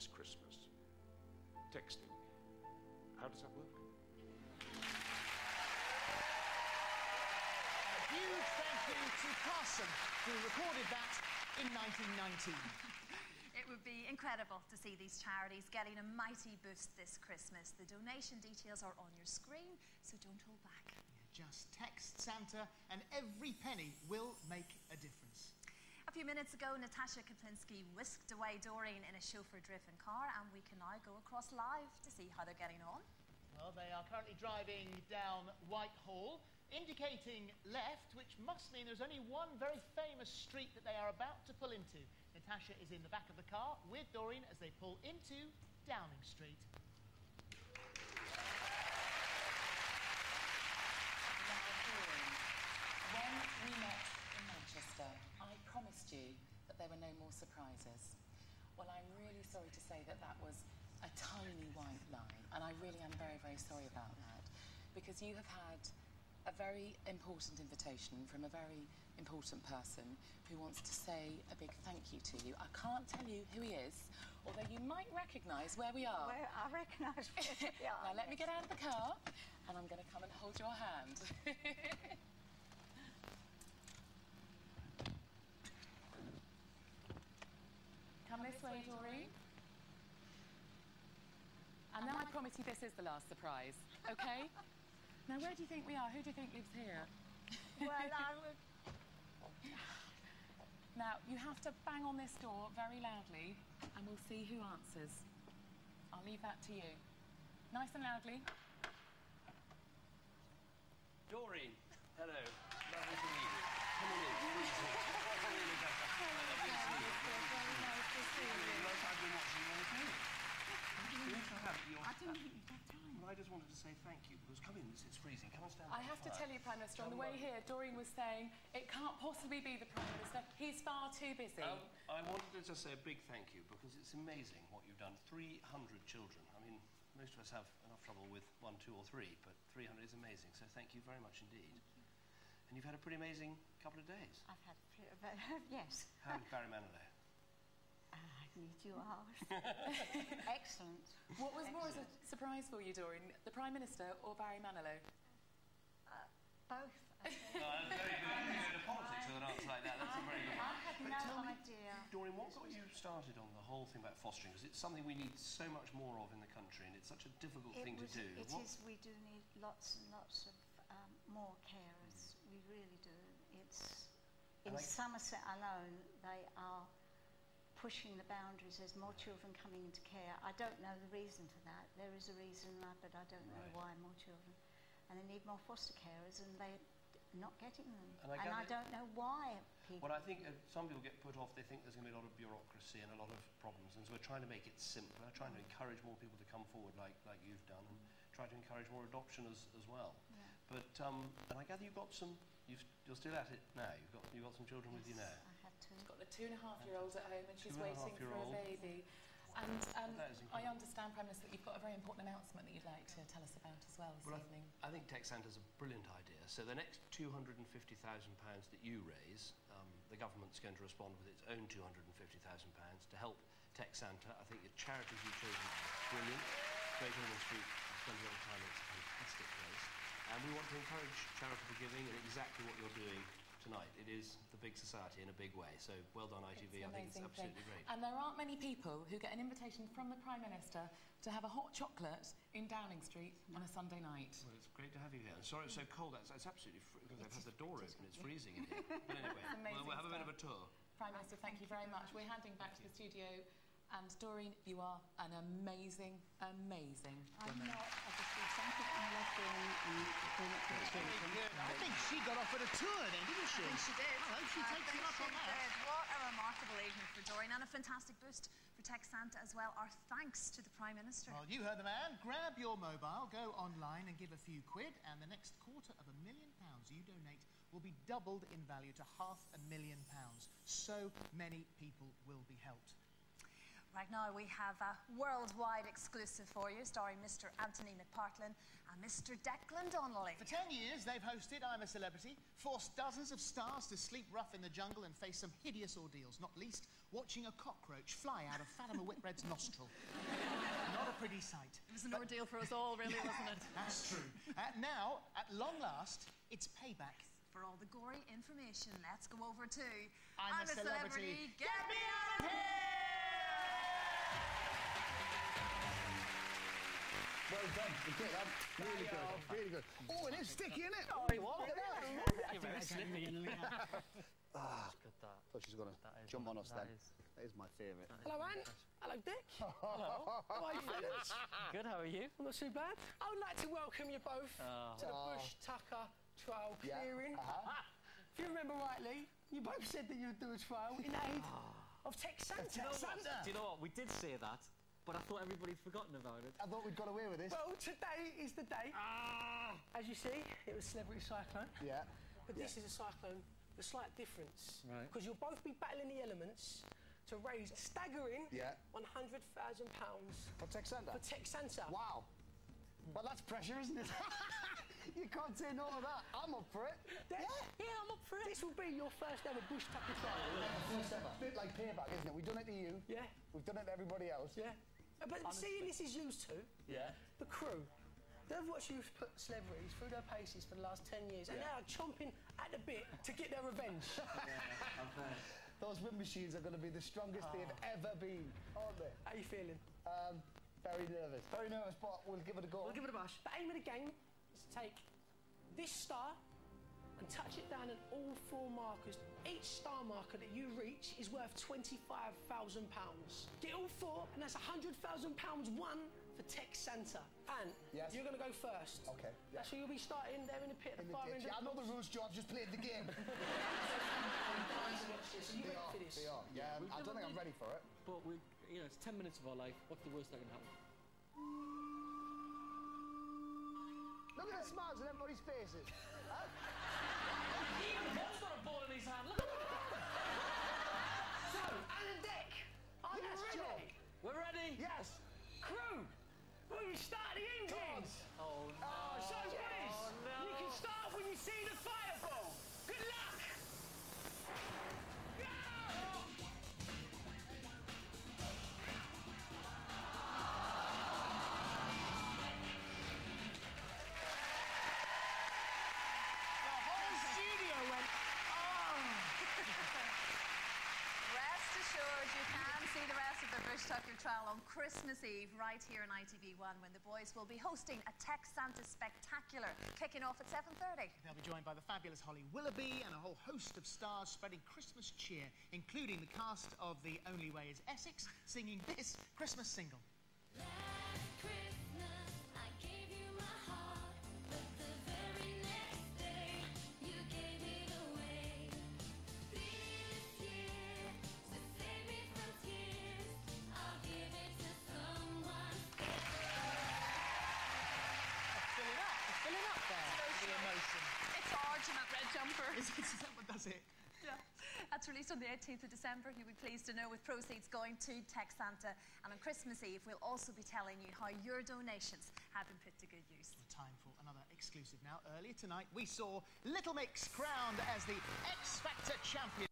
this Christmas? Texting. How does that work? A huge thank you to Carson, who recorded that in 1919. It would be incredible to see these charities getting a mighty boost this Christmas. The donation details are on your screen, so don't hold back. Just text Santa, and every penny will make a difference. A few minutes ago, Natasha Kaplinsky whisked away Doreen in a chauffeur-driven car, and we can now go across live to see how they're getting on. Well, they are currently driving down Whitehall, indicating left, which must mean there's only one very famous street that they are about to pull into. Natasha is in the back of the car with Doreen as they pull into Downing Street. When we met in Manchester, I promised you that there were no more surprises. Well, I'm really sorry to say that that was a tiny white line, and I really am very, very sorry about that, because you have had a very important invitation from a very important person who wants to say a big thank you to you. I can't tell you who he is, although you might recognise where we are. Well, I recognise where we are. now, let me get out of the car, and I'm going to come and hold your hand. this way, Doreen. And then I promise you this is the last surprise, okay? now, where do you think we are? Who do you think lives here? Well, I would... Now, you have to bang on this door very loudly, and we'll see who answers. I'll leave that to you. Nice and loudly. Doreen, hello. Lovely to meet you. Come on in. Come on in, Rebecca. Very nice to see you. Nice I've been watching you all day. You also have your... I didn't think you'd have time. Well, I just wanted to say thank you, because come in, it's, it's freezing. Come and stand I have the to tell you, Prime Minister, on the way here, Doreen was saying it can't possibly be the Prime Minister. He's far too busy. Um, I wanted to just say a big thank you because it's amazing what you've done. 300 children. I mean, most of us have enough trouble with one, two, or three, but 300 is amazing. So thank you very much indeed. And you've had a pretty amazing couple of days. I've had a few, but yes. How's Barry Manilow? I need you ask. Excellent. What was more of a surprise for you, Doreen? The Prime Minister or Barry Manilow? Both. I think. No, that's very good. You go into politics with an answer like that. That's a very good I one. had But no tell me, idea. Doreen, what got you started on the whole thing about fostering? Because it's something we need so much more of in the country, and it's such a difficult thing was, to do. It What- is, we do need lots and lots of um, more carers. We really do. It's in I- Somerset alone, they are pushing the boundaries. There's more children coming into care. I don't know the reason for that. There is a reason, but I don't know Right. why more children. And they need more foster carers, and they're not getting them. And I and I don't know why people. Well, I think uh, some people get put off. They think there's going to be a lot of bureaucracy and a lot of problems, and so we're trying to make it simpler, trying to encourage more people to come forward, like like you've done, and try to encourage more adoption as, as well. Yeah. But um, and I gather you've got some. You've, you're still at it now. You've got you've got some children with you now. I. She's got a two and a half year old at home and she's and waiting for a baby. And um, I understand, Prime Minister, that you've got a very important announcement that you'd like to tell us about as well this Well, I, evening. I think Text Santa's a brilliant idea. So the next £250,000 that you raise, um, the government's going to respond with its own £250,000 to help Text Santa. I think the charities you've chosen are brilliant. Great Ormond Street, I spend a lot of time, it's a fantastic place. And we want to encourage charitable giving and exactly what you're doing tonight. It is the big society in a big way. So well done, ITV. I think it's absolutely thing. great. And there aren't many people who get an invitation from the Prime Minister to have a hot chocolate in Downing Street on a Sunday night. Well, it's great to have you here. And sorry it's so cold. It's, it's absolutely fr- because I've had the door open. It's freezing in here. But anyway, amazing we'll, we'll have a bit of a tour. Prime Minister, thank you very much. We're handing back to the studio. And Doreen, you are an amazing, amazing I'm woman. not, obviously, something I love doing and doing it for the children. I think she got off at a tour then, didn't she? I think she did. I hope she I takes you up on that. What a remarkable evening for Doreen and a fantastic boost for Text Santa as well. Our thanks to the Prime Minister. Well, you heard the man. Grab your mobile, go online and give a few quid, and the next quarter of a million pounds you donate will be doubled in value to half a million pounds. So many people will be helped. Right now, we have a worldwide exclusive for you, starring Mr. Anthony McPartlin and Mr. Declan Donnelly. For 10 years, they've hosted I'm a Celebrity, forced dozens of stars to sleep rough in the jungle and face some hideous ordeals, not least watching a cockroach fly out of Fatima Whitbread's nostril. not a pretty sight. It was an ordeal for us all, really, wasn't it? That's true. Uh, now, at long last, it's payback. For all the gory information, let's go over to I'm, a, celebrity. Get me out of here! Well done. You did that. Really good. Really good. Oh, it is sticky, isn't it? Oh, what? Look at that. You're very slippy. Ah, Good that. thought she's going to That is jump on us that then. is- That is my favourite. Hello, Anne. Hello, Dick. Hello. How are you, fellas? Good, how are you? I'm not too bad. I would like to welcome you both Oh. to the Bush Tucker Trial Yeah. clearing. Uh-huh. If you remember rightly, you both said that you'd do a trail in aid of Text Santa. Do you, know what? Do you know what? We did say that, but I thought everybody'd forgotten about it. I thought we'd got away with this. Well, today is the day. Ah! As you see, it was Celebrity Cyclone. Yeah. But this is a cyclone, the slight difference. Right. Because you'll both be battling the elements to raise a staggering Yeah. £100,000 For Text Santa. for Text Santa. Wow. Well, that's pressure, isn't it? you can't say no to that. I'm up for it. Yeah, yeah, I'm up for it. This will be your first ever bush tucker trial. First ever. Bit like payback, isn't it? We've done it to you. Yeah, We've done it to everybody else. yeah. But seeing this is used to, Yeah. the crew, they've watched you put celebrities through their paces for the last 10 years and now are chomping at the bit to get their revenge. Those wind machines are going to be the strongest they've ever been, aren't they? How you feeling? Um, very nervous. Very nervous, but we'll give it a go. We'll give it a bash. The aim of the game is to take this star and touch it down on all four markers. Each star marker that you reach is worth £25,000. Get all four, and that's £100,000 won for Text Santa. And Yes. you're going to go first. Okay, yeah. That's where you'll be starting there in the pit at In the the far ditch. end. Yeah, I know the rules, Joe. I've just played the game. So you they ready are. for this? They are. Yeah, We've I don't think I'm ready for it. But we, you know, it's 10 minutes of our life. What's the worst that can happen? Look at the smiles on everybody's faces. Even Paul's got a ball in his hand. Look at So, Ant and Dec, are Yes, you Joe. ready? We're ready. Yes. Crew, will you start the engines? Oh, no. Oh, so boys, oh, no. you can start when you see the fireball. Good luck. Bush Trial on Christmas Eve right here on ITV1 when the boys will be hosting a Text Santa Spectacular kicking off at 7.30. They'll be joined by the fabulous Holly Willoughby and a whole host of stars spreading Christmas cheer, including the cast of The Only Way is Essex, singing this Christmas single. Filling jumper. Is, is that what does it? Yeah. That's released on the 18th of December. You'll be pleased to know with proceeds going to Text Santa. And on Christmas Eve, we'll also be telling you how your donations have been put to good use. Time for another exclusive now. Earlier tonight, we saw Little Mix crowned as the X Factor champion.